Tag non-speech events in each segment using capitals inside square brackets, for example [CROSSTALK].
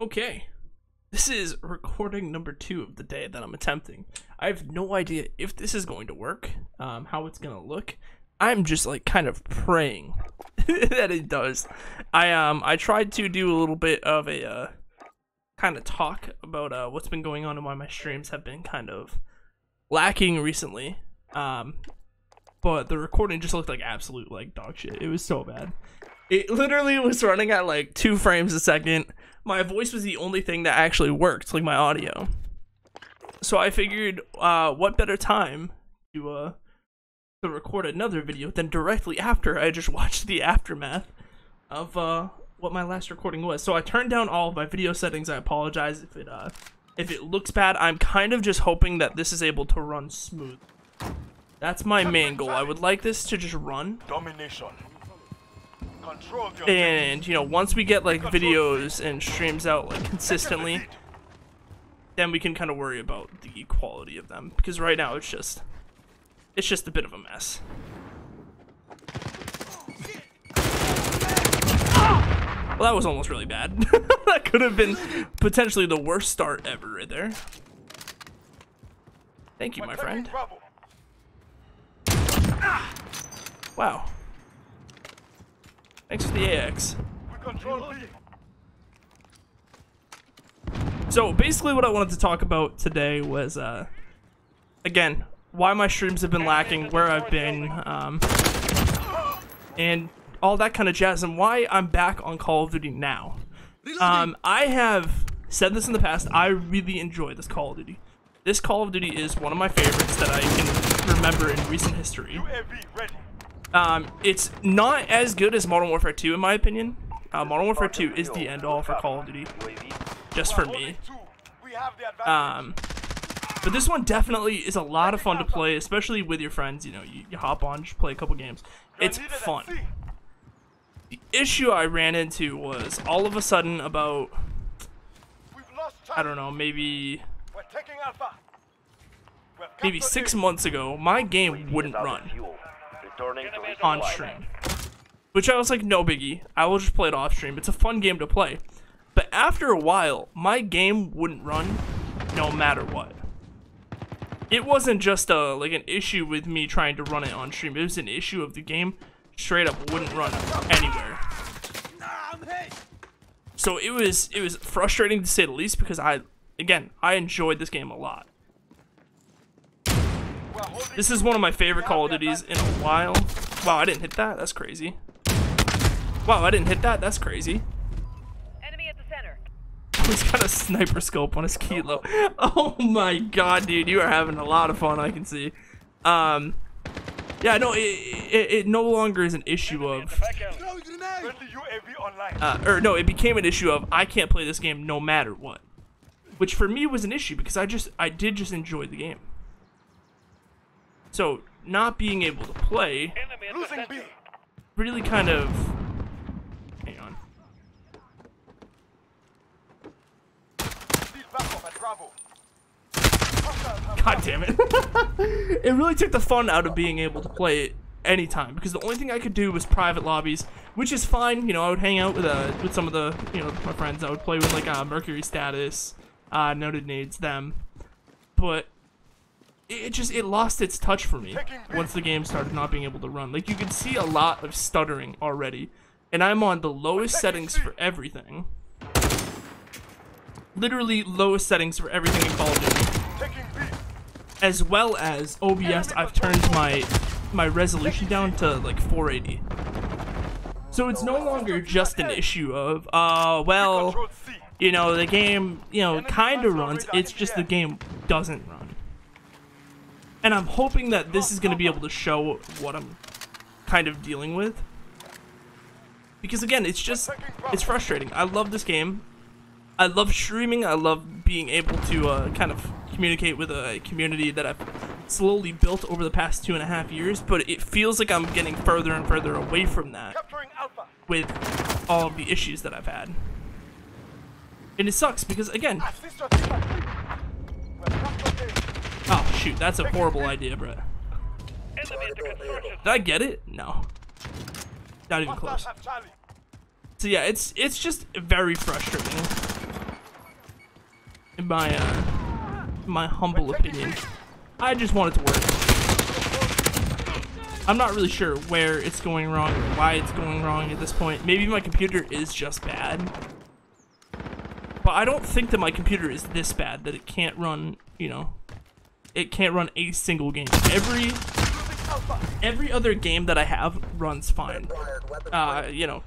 Okay. This is recording number two of the day that I'm attempting. I have no idea if this is going to work, um, how it's gonna look. I'm just like kind of praying [LAUGHS] that it does. I um I tried to do a little bit of a uh, kind of talk about uh, what's been going on and why my streams have been kind of lacking recently. Um, but the recording just looked like absolute like dog shit. It was so bad. It literally was running at like two frames a second. My voice was the only thing that actually worked, like my audio. So I figured, uh, what better time to uh to record another video than directly after I just [LAUGHS] watched the aftermath of uh what my last recording was. So I turned down all of my video settings. I apologize if it uh if it looks bad. I'm kind of just hoping that this is able to run smooth. That's my main goal. I would like this to just run. Domination. And, you know, once we get like videos and streams out like consistently, then we can kind of worry about the quality of them because right now it's just it's just a bit of a mess. Well, that was almost really bad. [LAUGHS] that could have been potentially the worst start ever right there. Thank you, my friend. Wow. Thanks for the AX. We control B. So basically what I wanted to talk about today was, uh, again, why my streams have been lacking, where I've been, um, and all that kind of jazz, and why I'm back on Call of Duty now. Um, I have said this in the past, I really enjoy this Call of Duty. This Call of Duty is one of my favorites that I can remember in recent history. Um, it's not as good as Modern Warfare 2 in my opinion. Uh, Modern Warfare 2 is the end all for Call of Duty, just for me. Two. We have the advantage. Um, but this one definitely is a lot of fun to play, especially with your friends. You know, you, you hop on, just play a couple games. It's fun. The issue I ran into was all of a sudden about I don't know, maybe We're taking Alpha. We've maybe six months ago, my game wouldn't run Returning to on stream. Which I was like, no biggie. I will just play it off stream. It's a fun game to play. But after a while, my game wouldn't run no matter what. It wasn't just a like an issue with me trying to run it on stream. It was an issue of the game straight up wouldn't run anywhere. So it was it was frustrating to say the least because I again, I enjoyed this game a lot. We're holding This is one of my favorite Call of Duties in a while. Wow, I didn't hit that. That's crazy. Wow, I didn't hit that. That's crazy. Enemy at the center. [LAUGHS] He's got a sniper scope on his kilo. Oh my god, dude, you are having a lot of fun. I can see. Um, yeah, no, it, it, it no longer is an issue of, friendly UAV online. uh, or no, it became an issue of I can't play this game no matter what, which for me was an issue because I just I did just enjoy the game. So not being able to play Enemy at the Losing B. center. really kind of hang on Need backup at Bravo. Hostiles have god damn it [LAUGHS] it really took the fun out of being able to play it anytime because the only thing i could do was private lobbies which is fine you know i would hang out with uh with some of the you know my friends i would play with like uh mercury status uh noted nades them but it just it lost its touch for me once the game started not being able to run. Like you can see a lot of stuttering already and i'm on the lowest settings for everything. Literally lowest settings for everything in call of duty. As well as OBS, I've turned my my resolution down to like 480. So it's no longer just an issue of, uh, well, you know, the game, you know, kind of runs. It's just the game doesn't run. And I'm hoping that this is going to be able to show what I'm kind of dealing with. Because again, it's just, it's frustrating. I love this game. I love streaming. I love being able to uh, kind of communicate with a community that I've slowly built over the past two and a half years. But it feels like I'm getting further and further away from that with all of the issues that I've had. And it sucks because again, Assist your teammate. We're captured A. oh shoot, that's a horrible idea, Brett. Did I get it? No. Not even close. So yeah, it's it's just very frustrating. in my uh, my humble opinion. I just want it to work. I'm not really sure where it's going wrong or why it's going wrong at this point. Maybe my computer is just bad. But I don't think that my computer is this bad that it can't run, you know, it can't run a single game. Every every other game that I have runs fine. Uh, you know,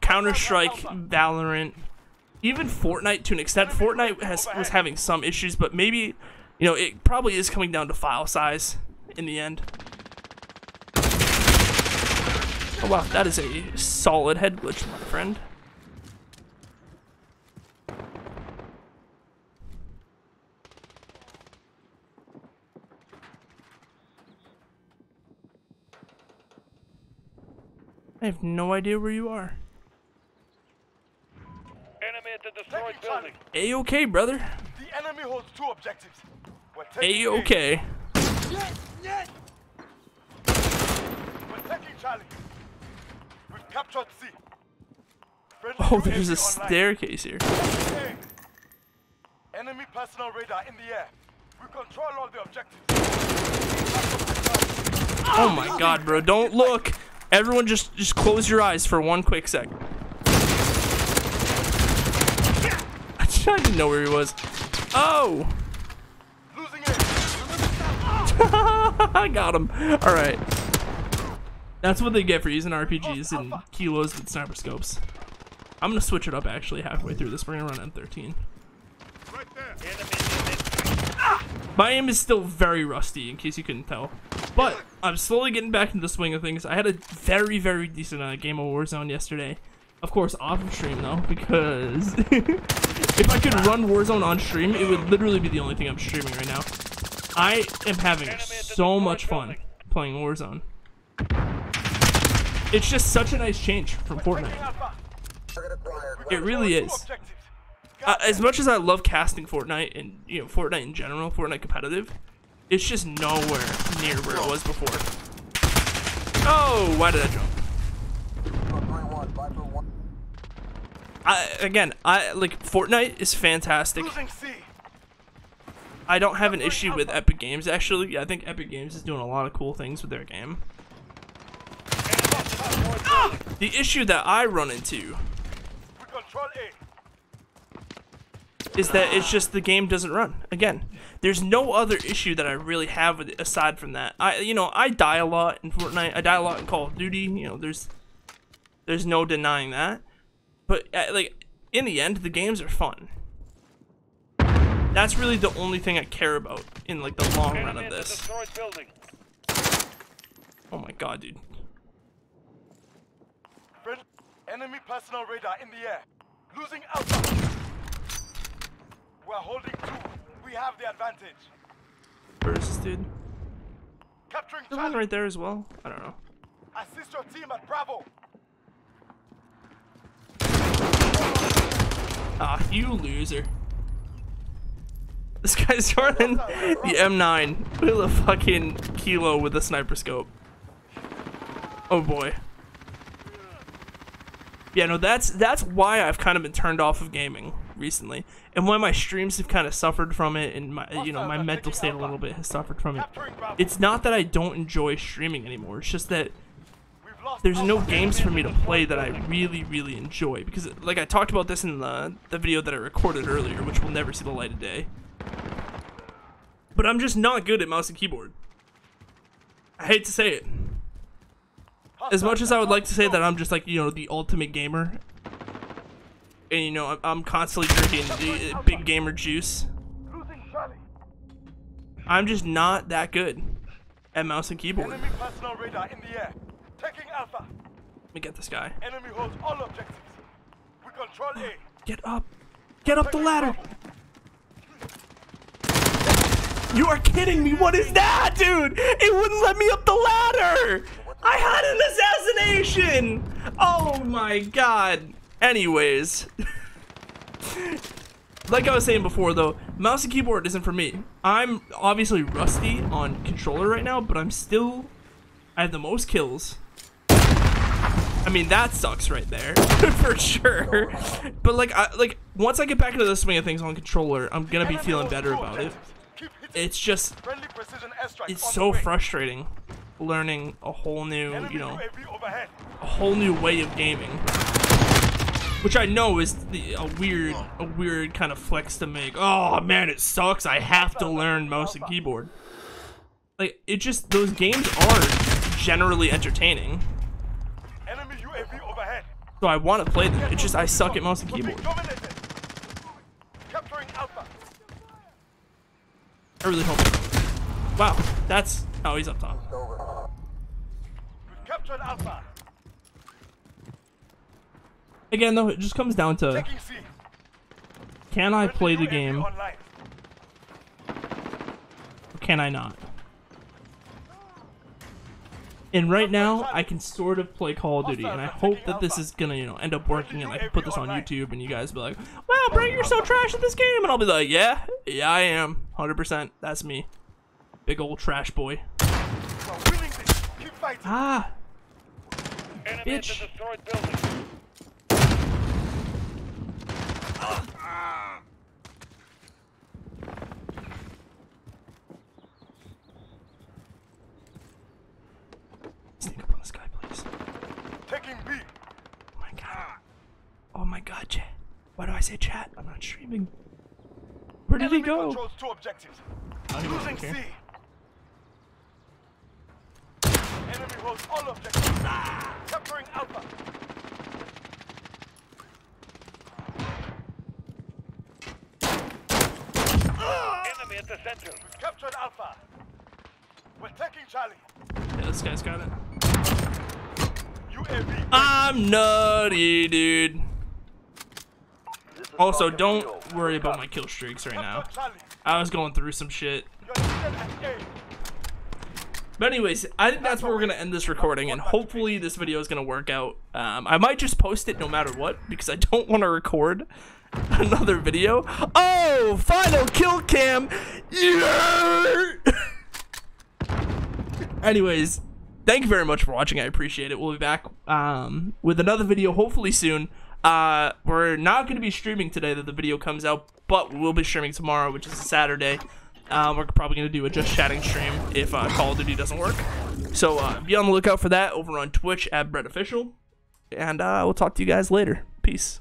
Counter Strike, Valorant, even Fortnite to an extent. Fortnite has was having some issues, but maybe, you know, it probably is coming down to file size in the end. Oh wow, that is a solid head glitch, my friend. Have no idea where you are. Enemy at the destroyed building. A-okay, brother. The enemy holds two objectives. We're taking A. A-okay. We're taking Charlie. We've captured C. Friendly Oh, there's a online. staircase here. Enemy personal radar in the air. We control all the objectives. Oh my god, bro, don't look. Everyone just just close your eyes for one quick sec. [LAUGHS] I didn't know where he was. Oh! [LAUGHS] I got him. Alright. That's what they get for using RPGs and kilos with sniper scopes. I'm gonna switch it up actually halfway through this. We're gonna run M13. My aim is still very rusty, in case you couldn't tell. But I'm slowly getting back into the swing of things. I had a very, very decent uh, game of Warzone yesterday. Of course, off of stream though, because [LAUGHS] if I could run Warzone on stream, it would literally be the only thing I'm streaming right now. I am having so much fun playing Warzone. It's just such a nice change from Fortnite. It really is. Uh, as much as I love casting Fortnite and you know Fortnite in general, Fortnite competitive, it's just nowhere near where it was before. Oh, why did I jump? I again, I like Fortnite is fantastic. I don't have an issue with Epic Games actually. I think Epic Games is doing a lot of cool things with their game. The issue that I run into We control A. is that it's just the game doesn't run. Again, there's no other issue that I really have with it aside from that. I you know, I die a lot in Fortnite. I die a lot in Call of Duty. You know, there's there's no denying that. But uh, like in the end, the games are fun. That's really the only thing I care about in like the long run of this. Oh my god, dude. Enemy personal radar in the air. Losing Alpha. We're holding two. We have the advantage. Where is this dude? Capturing There's one right there as well. I don't know. Assist your team at Bravo. Ah, you loser. This guy's [LAUGHS] running the M9 with a fucking kilo with a sniper scope. Oh boy. Yeah, no, that's that's why I've kind of been turned off of gaming recently, and why my streams have kind of suffered from it, and my you know my mental state a little bit has suffered from it. It's not that I don't enjoy streaming anymore. It's just that there's no games for me to play that I really, really enjoy because, like I talked about this in the the video that I recorded earlier, which will never see the light of day. But I'm just not good at mouse and keyboard. I hate to say it. As much as I would like to say that I'm just like you know the ultimate gamer, and you know I'm, I'm constantly drinking uh, big gamer juice, I'm just not that good at mouse and keyboard. Enemy personal radar in the air. Taking Alpha. Let me get this guy. Enemy holds all objectives. We control A. Get up. Get up the ladder. You are kidding me. What is that, dude? It wouldn't let me up the ladder. I had an assassination. Oh my god. Anyways. [LAUGHS] like I was saying before, though, mouse and keyboard isn't for me. I'm obviously rusty on controller right now, but I'm still. I have the most kills. I mean, that sucks right there [LAUGHS] for sure. But like, I, like once I get back into the swing of things on controller, I'm gonna be feeling better about it. objectives. Keep hitting. It's just, Friendly precision airstrikes it's so frustrating learning a whole new, you know, a whole new way of gaming. Which I know is the, a weird, a weird kind of flex to make. Oh man, it sucks. I have to learn mouse and keyboard. Like it just those games are generally entertaining, Enemy UAV overhead. so I want to play them. It's just I suck at mouse and keyboard. dominated. Capturing Alpha. I really hope. Wow, that's oh he's up top. We've captured Alpha. Again though, it just comes down to can I play the game or can I not? And right now, I can sort of play Call of Duty, and I hope that this is gonna, you know, end up working, and I can put this on YouTube, and you guys be like, "Wow, Brent, you're so trash at this game," and I'll be like, "Yeah, yeah, I am, 100%. That's me, big old trash boy." We're winning this. Keep. Ah, Bitch. The destroyed building. sneak up on this guy, please. Taking B. Oh my god. Oh my god, chat. Why do I say chat? I'm not streaming. Where did he go? controls two objectives. I don't Losing care. C. Enemy holds all objectives. Ah! Capturing Alpha. Enemy at the center. Captured Alpha. We're taking Charlie. Yeah, this guy's got it. UAV. I'm nutty, dude. Also, don't worry about my kill streaks right now. I was going through some shit. You're needed at A. But anyways, I think that's where we're gonna end this recording, and hopefully this video is gonna work out. Um, I might just post it no matter what because I don't want to record [LAUGHS] another video. Oh, final kill cam! Yeah! [LAUGHS] anyways, thank you very much for watching. I appreciate it. We'll be back um, with another video hopefully soon. Uh, we're not going to be streaming today that the video comes out, but we will be streaming tomorrow, which is a Saturday. Um, we're probably going to do a just chatting stream if uh, Call of Duty doesn't work. So uh, be on the lookout for that over on Twitch at Bread Official. And uh, we'll talk to you guys later. Peace.